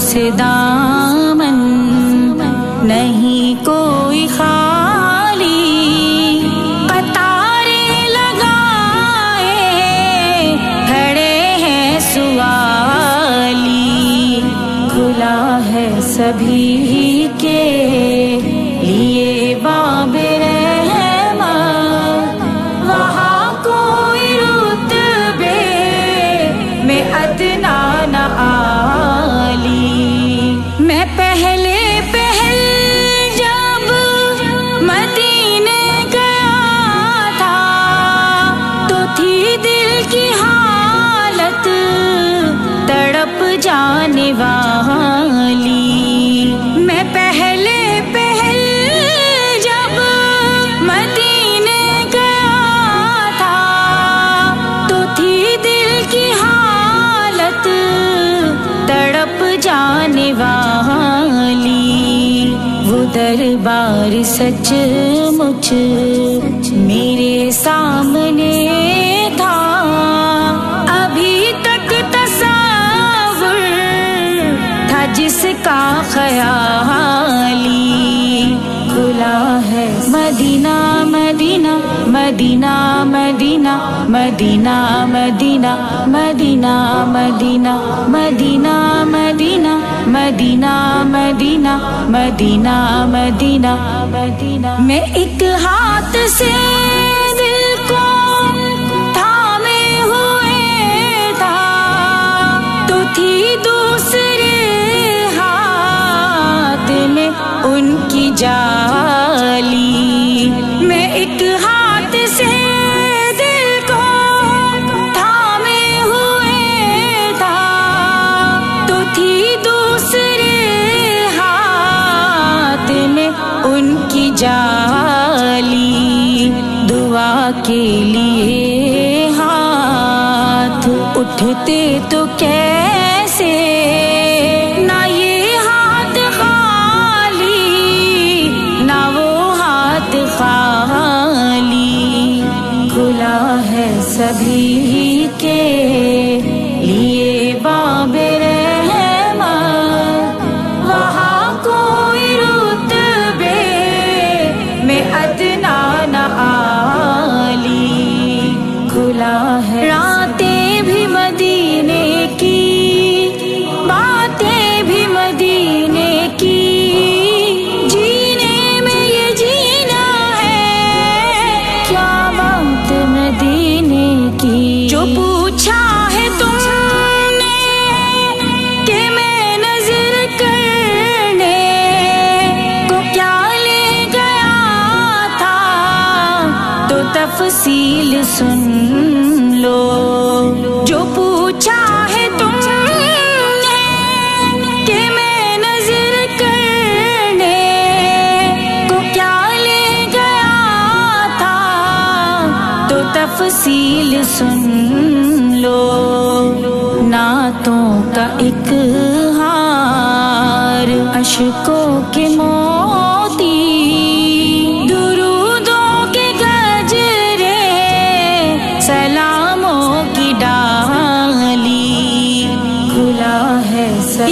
से दामन नहीं कोई खाली। कतारे लगाए खड़े हैं सुवाली खुला है सभी के वाली। मैं पहले पहल जब मदीने गया था तो थी दिल की हालत तड़प जाने वाली। वो दरबार सच मुच Medina Medina Medina Medina Medina Medina Medina Medina Medina Medina Medina Medina Medina Medina Medina मैं एक हाथ से थामे हुए था तो थी दूसरे हाथ में उनकी जाली मैं एक हाथ से दिल को थामे हुए था। तो थी दूसरे हाथ में उनकी जाली। दुआ के लिए हाथ उठते तो के लिए बाबे तफसील सुन लो। जो पूछा है तुमने कि मैं नज़र करने को क्या ले गया था? तो तफसील सुन लो। नातों का एक हार, अशकों के मोती है सर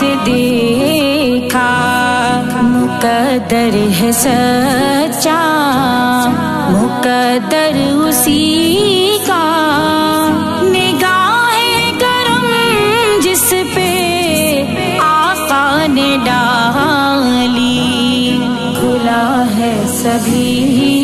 देखा मुकदर है सच्चा मुकदर उसी का। निगाह करम जिस पे आका ने डाली, खुला है सभी